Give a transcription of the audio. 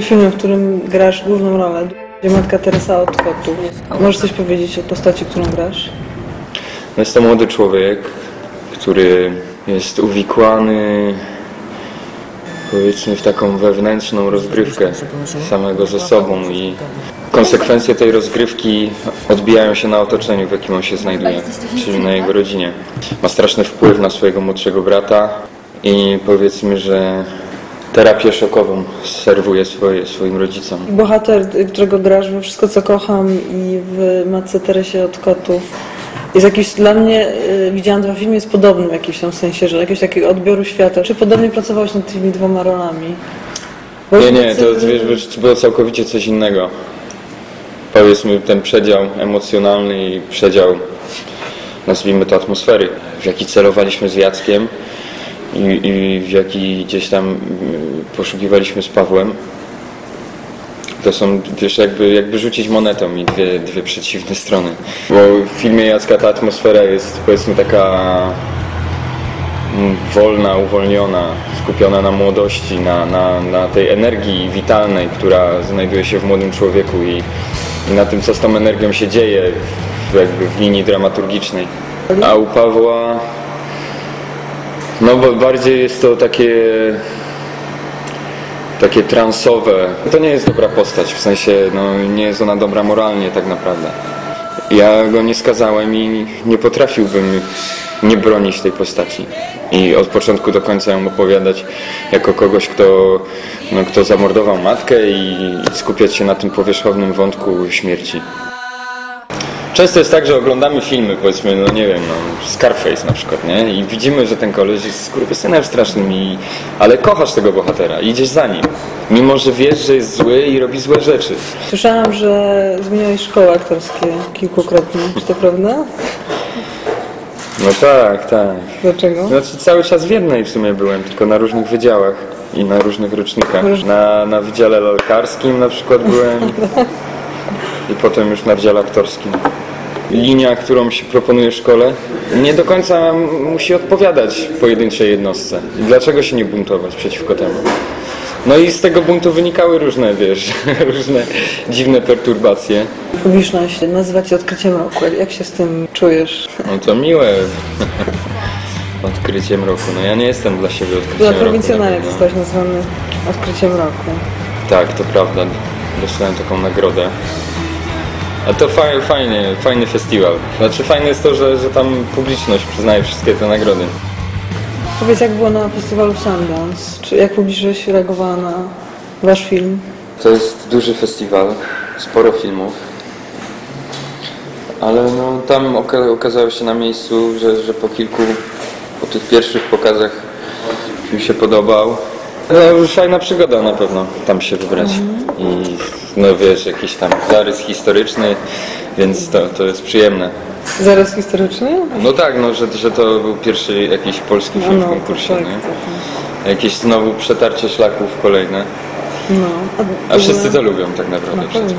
Film, w którym grasz główną rolę, gdzie matka Teresa od kotów. Możesz coś powiedzieć o postaci, którą grasz? No Jest to młody człowiek, który jest uwikłany powiedzmy w taką wewnętrzną rozgrywkę samego ze sobą i konsekwencje tej rozgrywki odbijają się na otoczeniu, w jakim on się znajduje, czyli na jego rodzinie. Ma straszny wpływ na swojego młodszego brata i powiedzmy, że terapię szokową serwuje swoje, swoim rodzicom. Bohater, którego grasz we Wszystko co kocham i w Matce Teresie od kotów jest jakiś, dla mnie, y, widziałam dwa filmy, jest podobny w jakimś tam sensie, że jakiegoś takiego odbioru świata. Czy podobnie pracowałeś nad tymi dwoma rolami? Bo Nie, nie, tacy- to wiesz, wiesz, było całkowicie coś innego. Powiedzmy ten przedział emocjonalny i przedział, nazwijmy to atmosfery, w jaki celowaliśmy z Jackiem i, i w jaki gdzieś tam mm, poszukiwaliśmy z Pawłem. To są, wiesz, jakby, jakby rzucić monetą i dwie, dwie przeciwne strony. Bo w filmie Jacka ta atmosfera jest powiedzmy taka mm, wolna, uwolniona, skupiona na młodości, na, na, na tej energii witalnej, która znajduje się w młodym człowieku i, i na tym, co z tą energią się dzieje w, jakby w linii dramaturgicznej. A u Pawła, no bo bardziej jest to takie takie transowe. To nie jest dobra postać, w sensie no, nie jest ona dobra moralnie tak naprawdę. Ja go nie skazałem i nie potrafiłbym nie bronić tej postaci. I od początku do końca ją opowiadać jako kogoś, kto, no, kto zamordował matkę i, i skupiać się na tym powierzchownym wątku śmierci. Często jest tak, że oglądamy filmy, powiedzmy, no nie wiem, no, Scarface na przykład, nie? I widzimy, że ten koleś jest skurwysynem strasznym, i, ale kochasz tego bohatera, i idziesz za nim. Mimo, że wiesz, że jest zły i robi złe rzeczy. Słyszałam, że zmieniałeś szkoły aktorskie kilkukrotnie. Czy to prawda? No tak, tak. Dlaczego? Znaczy cały czas w jednej w sumie byłem, tylko na różnych wydziałach i na różnych rocznikach. Na, na wydziale lalkarskim na przykład byłem i potem już na wydziale aktorskim. Linia, którą się proponuje w szkole, nie do końca musi odpowiadać pojedynczej jednostce. I dlaczego się nie buntować przeciwko temu? No i z tego buntu wynikały różne, wiesz, różne dziwne perturbacje. Publiczność nazywa cię odkryciem roku. Jak się z tym czujesz? No to miłe. Odkryciem roku. No ja nie jestem dla siebie odkryciem Dla roku. na prowincjonalnych pewno. zostałeś nazwany odkryciem roku. Tak, to prawda. Dostałem taką nagrodę. A to faj, fajnie, fajny festiwal. Znaczy fajne jest to, że, że tam publiczność przyznaje wszystkie te nagrody. Powiedz, jak było na festiwalu Sundance? Czy jak publiczność reagowała na wasz film? To jest duży festiwal, sporo filmów. Ale no, tam oka- okazało się na miejscu, że, że po kilku, po tych pierwszych pokazach film się podobał. No, fajna przygoda na pewno tam się wybrać. I no wiesz, jakiś tam zarys historyczny, więc to, to jest przyjemne. Zarys historyczny? No tak, no, że, że to był pierwszy jakiś polski film w no, konkursie, tak, nie? tak, tak. Jakieś znowu przetarcie szlaków kolejne. No. A wszyscy to lubią tak naprawdę Na przecież.